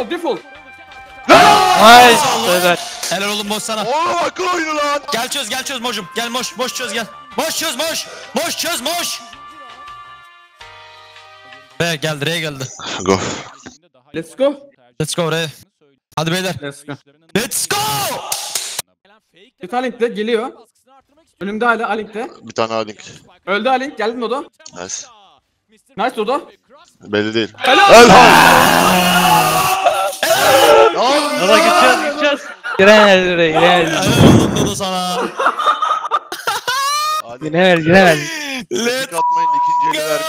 Default default. Nice. Helal. Helal oğlum boş sana. Oo bak oyunu lan. Gel çöz gel çöz mocum. Gel moş moş çöz gel. Moş çöz moş. Moş çöz moş. Re geldi re geldi. Go. Let's go. Let's go re. Hadi beyler. Let's go. Let's go. Bir tane Alink de geliyor. Önümde hala Alink de. Bir tane daha link. Öldü Alink. Geldin Dodo. Nice. Nice Dodo. Belli değil. Helal. Yola gideceğiz gideceğiz. Giremez buraya giremez. Helal oğlum Dodo sana. Hadi. Giremez giremez. Let's atmayın ikinci eli verdik.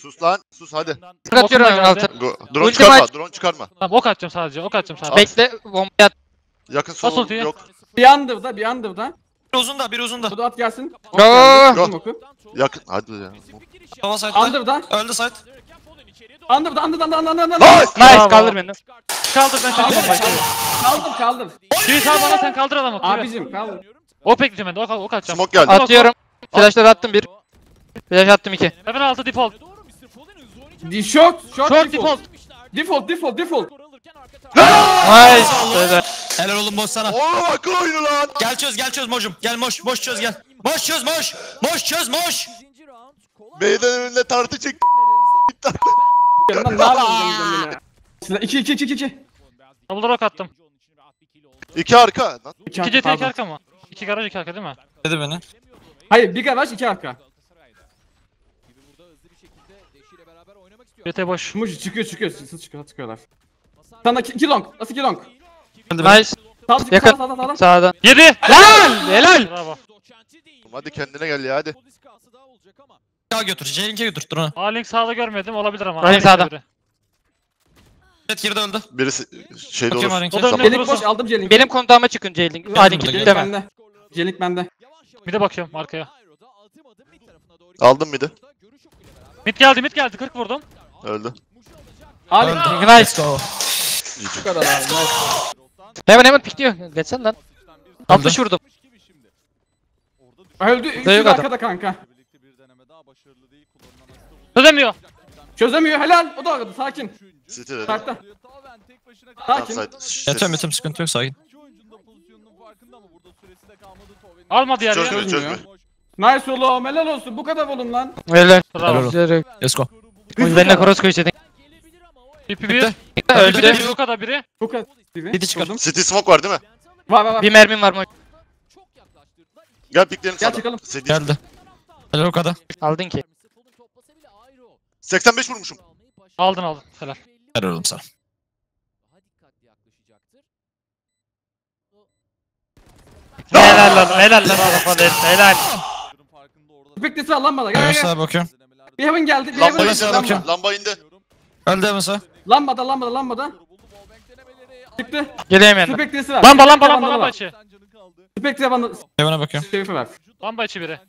Sus lan. Sus hadi. Atıyorum hemen altı. Go. Drone Ulti çıkarma. Drone çıkarma. Tamam ok atacağım sadece. Ok atacağım sadece. Bekle bombayı at. Yakın sol ultiyi. yok. Bir under'da bir under'da. Bir uzun da bir uzun da. Dodo at gelsin. Ok Go. geldi. Go. Attım oku. Yakın. Hadi ya. Hava site'da. Under'da. Öldü site. Under'da under'da under'da under'da under'da. Nice. Nice Bravo. kaldır beni. Kaldır ben çekeyim bombayı. Kaldır kaldır. Tüyü sal bana sen kaldır adamı. Abicim kaldır. Ok bekleyeceğim ben de ok, ok atacağım. Smoke geldi. Atıyorum. Flashları attım bir. Flash attım iki. Hemen altı default. Di short short, Short default. default. Default default default. Nice. Helal. Helal oğlum boş sana. Oo bak oyunu lan. Gel çöz gel çöz mocum. Gel moş moş çöz gel. Moş çöz moş. Moş çöz moş. Beyden önünde tartı çek. Lan ne yapıyorsun ya? Silah 2 2 2 2. Double ok attım. İki arka. Lan. 2 İki CT iki arka mı? İki garaj iki arka değil mi? Dedi beni. Hayır bir garaj 2 arka. CT boş. Muş çıkıyor çıkıyor sız çıkıyor çıkıyorlar. Sana 2 long. Nasıl 2 long? Nice. Sağ sağ Yakın. sağ sağ sağ. Sağdan. Yedi. Helal. Helal. Bravo. Hadi kendine gel ya hadi. Ya götür. J-Link'e götür. Drone'u. A-Link sağda görmedim olabilir ama. A-Link A-Link sağda. biri. Evet girdi öldü. Birisi şeyde Bakıyorum olur. Arink'e. O da önüne Jelik durursun. boş aldım Jelik. Benim kontağıma çıkın J-Link. A-Link burada, Jelik deme. bende. Jelik bende. Bir de bakıyorum arkaya. Aldım midi. Mid geldi mid geldi 40 vurdum. Öldü. Abi Öldü. Nice. Let's go. bu kadar abi. nice. Hemen hemen pikliyor. Geçsen lan. 60 vurdum. Öldü. Üçü de adam. arkada kanka. Çözemiyor. Çözemiyor helal. O da orada sakin. City dedi. Upside. Sakin. Yatıyorum yatıyorum sıkıntı yok sakin. Almadı yer Çözmüyor çözmüyor. Nice oğlum helal olsun. Bu kadar oğlum lan. Helal. Bravo. Let's go. Benimle cross koysaydın. Pipi bir. Öldü. Bu kadar biri. Bu kadar. Yedi çıkardım. City smoke var değil mi? Var var var. Bir mermim var mı? Gel piklerini Gel çıkalım. City. Geldi. Helal o kadar. Aldın ki. 85 vurmuşum. Aldın aldın. Helal. Helal oğlum sana. Helal lan. Helal lan Arafat Helal. Beklesi al lan bana. Gel Evet gel sağa bakıyorum. Bir heaven geldi. Bir Lamba heaven indi. sağa geldi. bakıyorum. Lamba. Lamba indi. Öldü mesela. Lambada lambada lambada. Çıktı. Geleyim yanına. Spectre'si var. Lamba lamba Spectre lamba lamba içi. Spectre bana Evine bakıyorum. şerifi var. Lamba içi biri.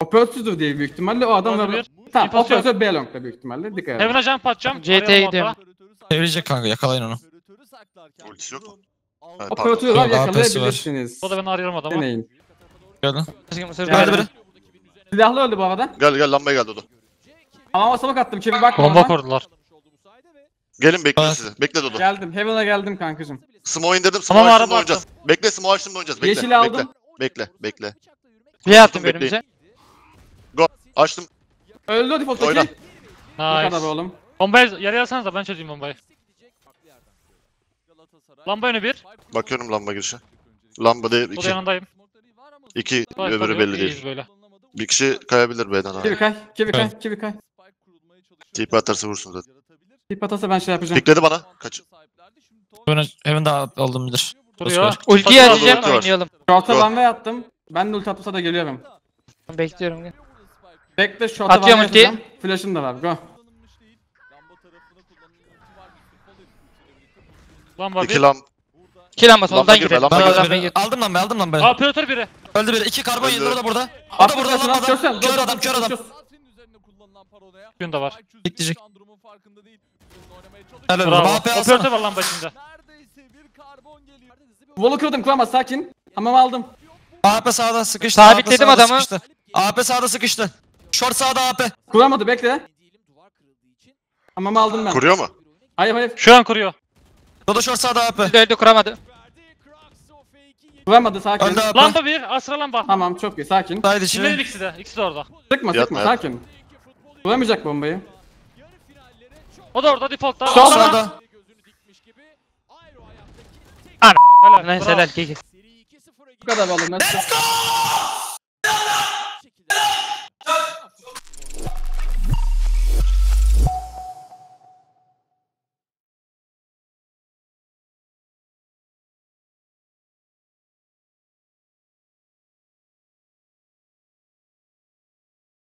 Operatördür diye büyük ihtimalle o adam var. Tamam operatör B long'da büyük ihtimalle. Dikkat edin. Heaven'a jump atacağım. CT Arayalım gidiyorum. orada. Çevirecek kanka yakalayın onu. Ultisi yok mu? Ha. Operatörü var Yok, yakalayabilirsiniz. O da ben arıyorum adamı. Deneyin. Mısır Geldi biri. Silahlı öldü bu arada. Gel gel lambaya geldi o da. Ama smoke attım. Kevin bak Bomba kurdular. Gelin bekle Evet. sizi. Bekle Dodo. Geldim. Heaven'a geldim kankacım. Smoke indirdim. Tamam, Smoke araba açtım oynayacağız. Bekle smoke açtım oynayacağız. Bekle. Yeşili bekle. aldım. Bekle. Bekle. Bir attım Bekleyin. önümüze. Go. Açtım. Öldü o default'taki. Oyna. Bu kadar Nice. oğlum. Bombayı yarı da ben çözeyim bombayı. Lamba önü bir. Bakıyorum lamba girişe. Lamba değil. O da iki. yanındayım. İki. Savaş Öbürü belli iyiyiz değil. böyle. Bir kişi kayabilir B'den Kivi abi. kay. Kivi kay. Kivi kay. TP atarsa vursun zaten. Tip atasa ben şey yapacağım. Pikledi bana. Kaç. Evine, evinde aldım bilir. Duruyor. Ultiyi Satın açacağım ulti var. oynayalım. Short'a Go. way attım. Ben de ulti atmasa da geliyorum. Bekliyorum. gel. Bekle short'a one Atıyorum ultiyi. Flash'ım da var. Go. Lamba İki bir. lam. İki lamba soldan Lamba girme, girelim. lamba girme. Soldan aldım lan ben aldım lan ben. Aa operatör biri. Öldü biri. İki karbon Öldü. o da burada. O da burada flash'ını, lambada. çözsene. Kör adam kör adam. Gün de var. Bekleyecek. Helal Bravo. oğlum. AP Operatör var lamba içinde. Wall'u kırdım kurama sakin. Hamam aldım. AP sağda sıkıştı. Sabitledim AP adamı. Sıkıştı. AP sağda sıkıştı. Short sağda AP. Kuramadı bekle. Hamam aldım ben. Kuruyor mu? Hayır hayır. Şu an kuruyor. Dodo short sağda AP. Öldü kuramadı. Vuramadı sakin. AP. Lamba bir. Asra lamba. Tamam çok iyi sakin. Side Şimdi içi. ikisi de. İkisi de orada. Sıkma sıkma yatma. sakin. Vuramayacak bombayı. O da orada defaultta. Sağda. Helal. Neyse helal keki. Bu kadar balım. Let's go.